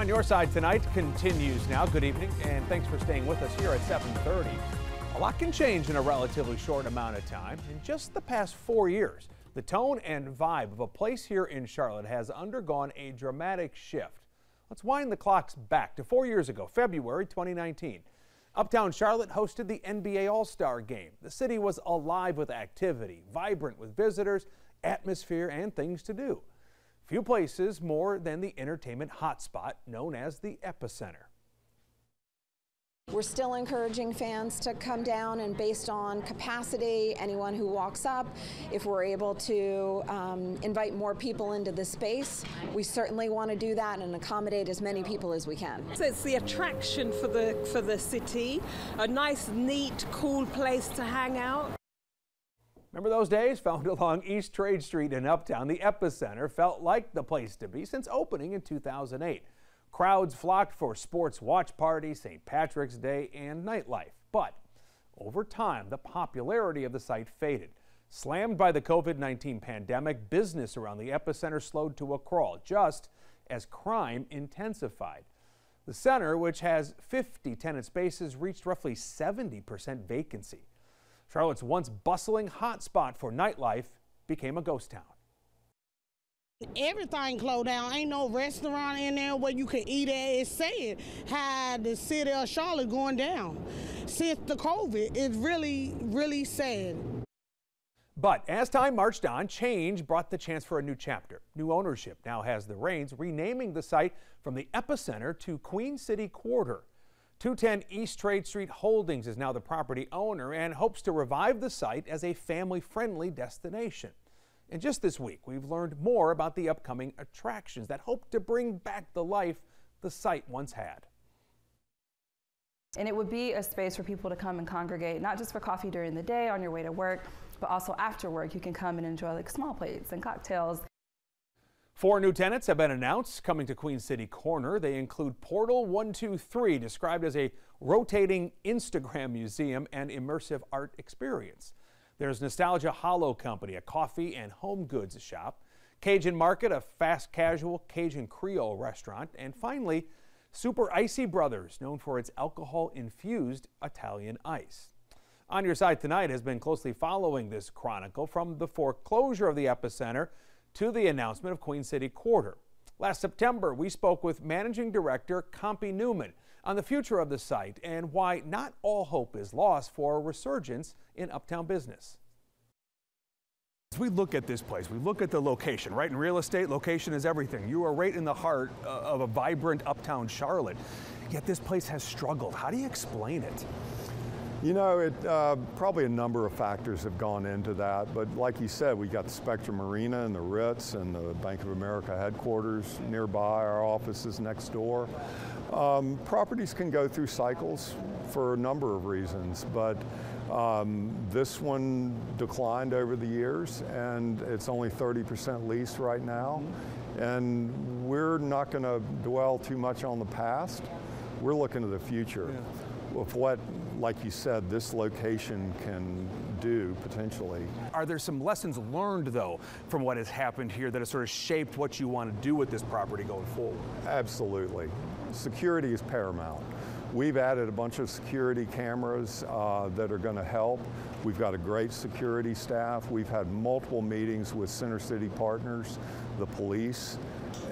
On your side tonight continues now. Good evening, and thanks for staying with us here at 7:30. A lot can change in a relatively short amount of time. In just the past four years, the tone and vibe of a place here in Charlotte has undergone a dramatic shift. Let's wind the clocks back to four years ago, February 2019. Uptown Charlotte hosted the NBA All-Star Game. The city was alive with activity, vibrant with visitors, atmosphere, and things to do. Few places more than the entertainment hotspot known as the EpiCentre. We're still encouraging fans to come down and based on capacity, anyone who walks up, if we're able to um, invite more people into the space, we certainly want to do that and accommodate as many people as we can. So it's the attraction for the for the city, a nice, neat, cool place to hang out. Remember those days? Found along East Trade Street in Uptown, the EpiCentre felt like the place to be since opening in 2008. Crowds flocked for sports watch parties, St. Patrick's Day, and nightlife. But over time, the popularity of the site faded. Slammed by the COVID 19 pandemic, business around the EpiCentre slowed to a crawl just as crime intensified. The center, which has 50 tenant spaces, reached roughly 70% vacancy. Charlotte's once bustling hotspot for nightlife became a ghost town. Everything closed down. Ain't no restaurant in there where you can eat at. It's sad how the city of Charlotte going down since the COVID. It's really, really sad. But as time marched on, change brought the chance for a new chapter. New ownership now has the reins, renaming the site from the EpiCentre to Queen City Quarter. 210 East Trade Street Holdings is now the property owner and hopes to revive the site as a family-friendly destination. And just this week, we've learned more about the upcoming attractions that hope to bring back the life the site once had. And it would be a space for people to come and congregate, not just for coffee during the day on your way to work, but also after work. You can come and enjoy like small plates and cocktails Four new tenants have been announced coming to Queen City Quarter. They include Portal 123, described as a rotating Instagram museum and immersive art experience. There's Nostalgia Hollow Company, a coffee and home goods shop. Cajun Market, a fast casual Cajun Creole restaurant. And finally, Super Icy Brothers, known for its alcohol infused Italian ice. On Your Side Tonight has been closely following this chronicle from the foreclosure of the EpiCentre to the announcement of Queen City Quarter. Last September, we spoke with Managing Director Compy Newman on the future of the site and why not all hope is lost for a resurgence in uptown business. As we look at this place, we look at the location, right? In real estate, location is everything. You are right in the heart uh, of a vibrant uptown Charlotte. Yet this place has struggled. How do you explain it? You know, it, uh, probably a number of factors have gone into that, but like you said, we got the Spectrum Arena and the Ritz and the Bank of America headquarters nearby, our offices next door. Um, properties can go through cycles for a number of reasons, but um, this one declined over the years and it's only 30% leased right now. And we're not going to dwell too much on the past. We're looking to the future. Yeah of what, like you said, this location can do potentially. Are there some lessons learned, though, from what has happened here that has sort of shaped what you want to do with this property going forward? Absolutely. Security is paramount. We've added a bunch of security cameras uh, that are going to help. We've got a great security staff. We've had multiple meetings with Center City partners, the police,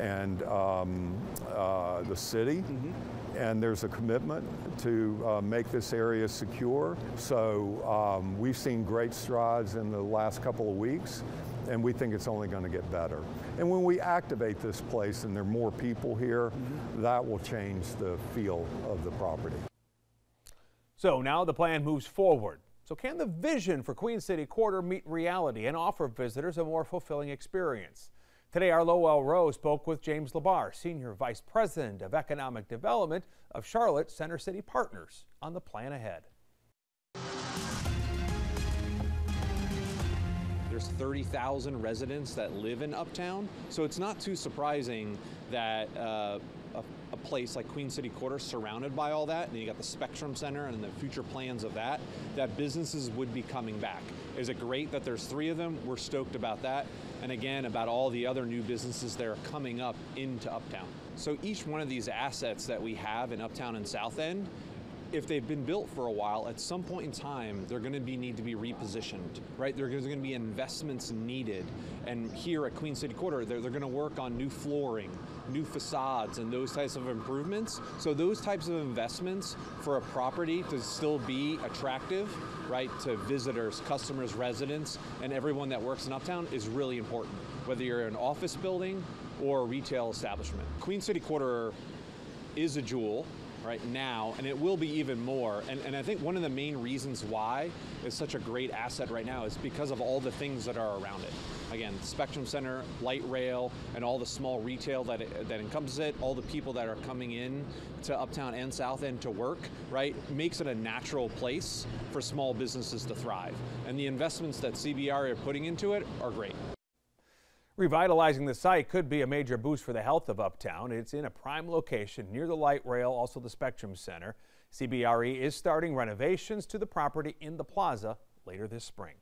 and um, uh, the city. Mm -hmm and there's a commitment to uh, make this area secure. So um, we've seen great strides in the last couple of weeks and we think it's only going to get better. And when we activate this place and there are more people here, mm -hmm. that will change the feel of the property. So now the plan moves forward. So can the vision for Queen City Quarter meet reality and offer visitors a more fulfilling experience? Today, our Lowell Rowe spoke with James Laborde, Senior Vice President of Economic Development of Charlotte Center City Partners, on the plan ahead. There's 30,000 residents that live in Uptown, so it's not too surprising that uh, a, a, place like Queen City Quarter surrounded by all that, and you got the Spectrum Center and the future plans of that, that businesses would be coming back. Is it great that there's three of them? We're stoked about that. And again, about all the other new businesses that are coming up into Uptown. So each one of these assets that we have in Uptown and South End if they've been built for a while, at some point in time, they're going to be need to be repositioned, right? There's going to be investments needed, and here at Queen City Quarter, they're, they're going to work on new flooring, new facades, and those types of improvements. So those types of investments for a property to still be attractive, right, to visitors, customers, residents, and everyone that works in Uptown is really important. Whether you're an office building or a retail establishment, Queen City Quarter is a jewel right now, and it will be even more. And, and I think one of the main reasons why it's such a great asset right now is because of all the things that are around it. Again, Spectrum Center, light rail, and all the small retail that it, that encompasses it, all the people that are coming in to Uptown and South End to work, right, makes it a natural place for small businesses to thrive. And the investments that CBR are putting into it are great. Revitalizing the site could be a major boost for the health of Uptown. It's in a prime location near the light rail, also the Spectrum Center. CBRE is starting renovations to the property in the plaza later this spring.